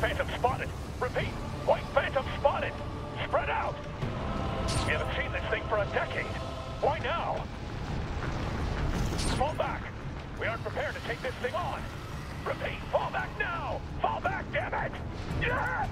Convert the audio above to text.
Phantom spotted. Repeat, White Phantom spotted. Spread out. We haven't seen this thing for a decade. Why now? Fall back. We aren't prepared to take this thing on. Repeat, fall back now. Fall back, damn it. Yeah!